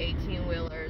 18 wheelers.